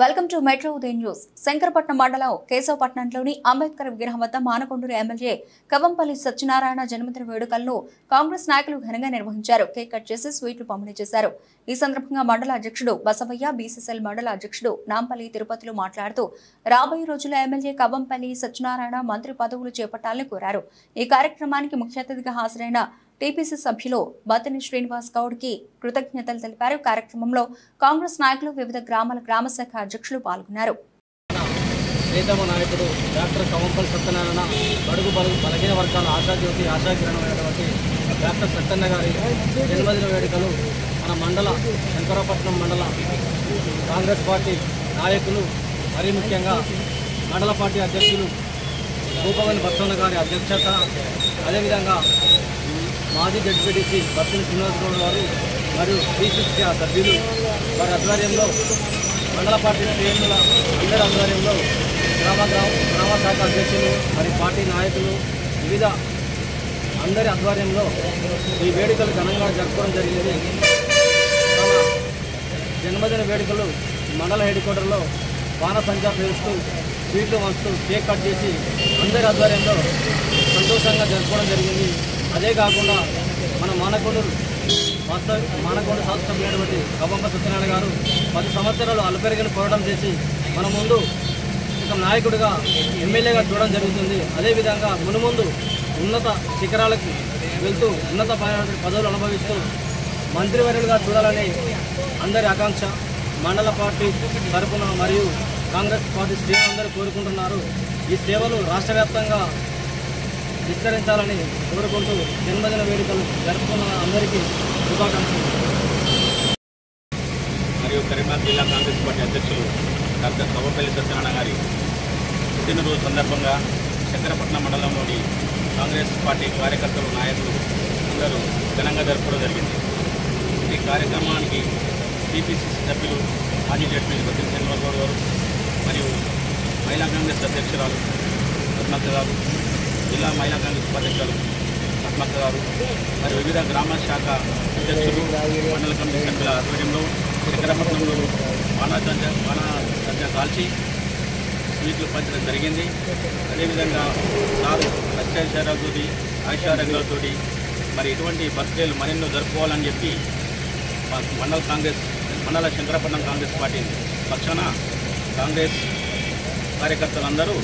Welcome to metro Udayam news. Shankarapatnam మండలం కేశవపట్నంలోని అంబేద్కర్ విగ్రహం వద్ద మానకొండూరు ఎమ్మెల్యే కవంపల్లి సత్యనారాయణ జన్మదిన వేడుకలను కాంగ్రెస్ నాయకులు ఘనంగా నిర్వహించారు. కేక్ కట్ చేసి స్వీట్లు పంపిణీ చేశారు. ఈ సందర్భంగా మండల అధ్యక్షుడు బసవయ్య బీసీసీఎల్ మండల అధ్యక్షుడు నాంపల్లి తిరుపతిలో మాట్లాడుతూ రాబోయే రోజుల్లో ఎమ్మెల్యే కవంపల్లి సత్యనారాయణ మంత్రి పదవులు చేపట్టాలని కోరారు. ఈ కార్యక్రమానికి ముఖ్య అతిథిగా హాజరైన టీపీసీ సభ్యులు బతిని శ్రీనివాస్ గౌడ్కి కృతజ్ఞతలు తెలిపారు. కార్యక్రమంలో కాంగ్రెస్ నాయకులు వివిధ గ్రామాల గ్రామ శాఖ అధ్యక్షులు పాల్గొన్నారు. ప్రీతమ నాయకుడు డాక్టర్ కవంపల్ సత్యనారాయణ బడుగు బలుగు బలహీన వర్గాల ఆశాజ్యోతి ఆశాకిరణమైనటువంటి డాక్టర్ సత్యన్న గారి జన్మదిన వేడుకలు మన మండల శంకరపట్నం మండల కాంగ్రెస్ పార్టీ నాయకులు మరీ ముఖ్యంగా మండల పార్టీ అధ్యక్షులు భూపవన్ బసవన్న గారి అధ్యక్షత అదేవిధంగా మాజీ జడ్పీటీసీ బత్తిని శ్రీనివాస్ గౌడ్ గారు మరియు టీసీసీ సభ్యులు వారి ఆధ్వర్యంలో మండల పార్టీ శ్రేణుల అందరి ఆధ్వర్యంలో గ్రామ గ్రామ గ్రామ శాఖ అధ్యక్షులు మరి పార్టీ నాయకులు వివిధ అందరి ఆధ్వర్యంలో ఈ వేడుకలు ఘనంగా జరుపుకోవడం జరిగింది. తమ జన్మదిన వేడుకలు మండల హెడ్ క్వార్టర్లో బాణసంచా పేరుస్తూ స్వీట్లు వంచుతూ కేక్ కట్ చేసి అందరి ఆధ్వర్యంలో సంతోషంగా జరుపుకోవడం జరిగింది. అదే కాకుండా మన మానకొండలు వాస్తవ మానకొండ శాస్త్రమైనటువంటి కబంబ సత్యనారాయణ గారు పది సంవత్సరాలు అల్పెరగని పోరాటం చేసి మన ముందు ఒక నాయకుడిగా ఎమ్మెల్యేగా చూడడం జరుగుతుంది. అదేవిధంగా మునుముందు ఉన్నత శిఖరాలకు వెళ్తూ ఉన్నత పదవులు అనుభవిస్తూ మంత్రివర్యులుగా చూడాలని అందరి ఆకాంక్ష మండల పార్టీ తరఫున మరియు కాంగ్రెస్ పార్టీ శ్రేణులందరూ కోరుకుంటున్నారు. ఈ సేవలు రాష్ట్ర వ్యాప్తంగా విస్తరించాలని కోరుకుంటూ జన్మదిన వేడుకలు జరుపుకున్న అందరికీ శుభాకాంక్షలు. మరియు కరీంనగర్ జిల్లా కాంగ్రెస్ పార్టీ అధ్యక్షులు డాక్టర్ కవ్వపల్లి సత్యనారాయణ గారి పుట్టినరోజు సందర్భంగా చక్రపట్నం మండలంలోని కాంగ్రెస్ పార్టీ కార్యకర్తలు నాయకులు అందరూ ఘనంగా జరపడం జరిగింది. ఈ కార్యక్రమానికి టీపీసీసీ సభ్యులు మాజీ జడ్పీ బతిన్ శ్రీనివాసరావు గారు మరియు మహిళా కాంగ్రెస్ అధ్యక్షురాలు పద్మక్క గారు జిల్లా మహిళా కాంగ్రెస్ ఉపాధ్యక్షులు పద్మక్క గారు మరి వివిధ గ్రామ శాఖ అధ్యక్షులు మండల కమిటీ సభ్యుల ఆధ్వర్యంలో చక్రపట్నంలో బాణాసంచ బాణాసంచ కాల్చి స్వీట్లు పంచడం జరిగింది. అదేవిధంగా సారు అత్యాచారాలతో ఆయుషారంగాలతో మరి ఇటువంటి బర్త్డేలు మరెన్నో జరుపుకోవాలని చెప్పి మా మండల కాంగ్రెస్ మండల శంకరపట్నం కాంగ్రెస్ పార్టీ పక్షాన కాంగ్రెస్ కార్యకర్తలందరూ